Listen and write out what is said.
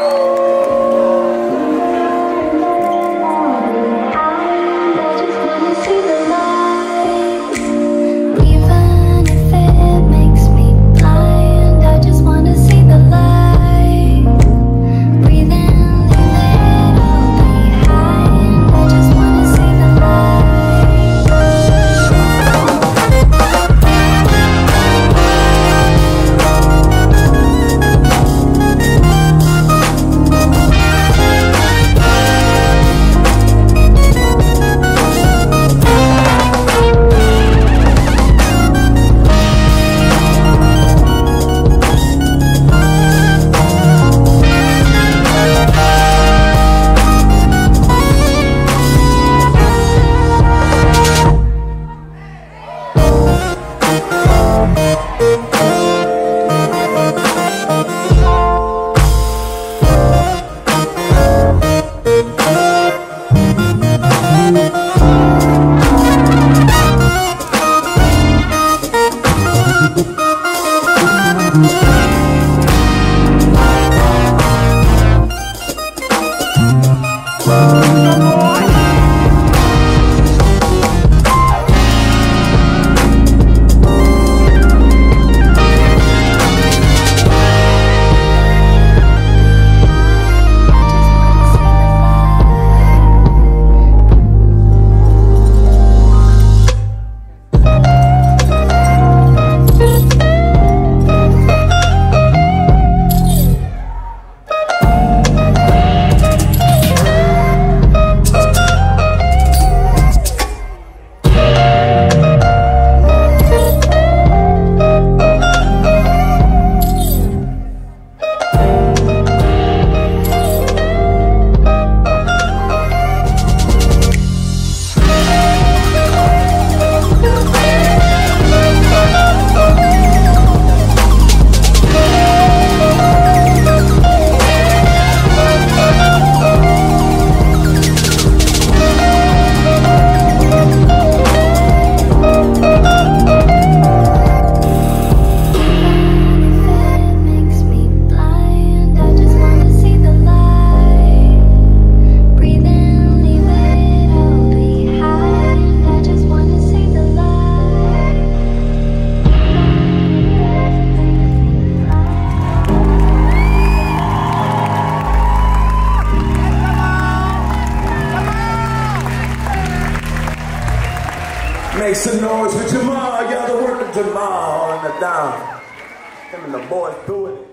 Oh. Makes Make some noise for Jamahl. Y'all the of Jamahl holding the down. Him and the boys doing it.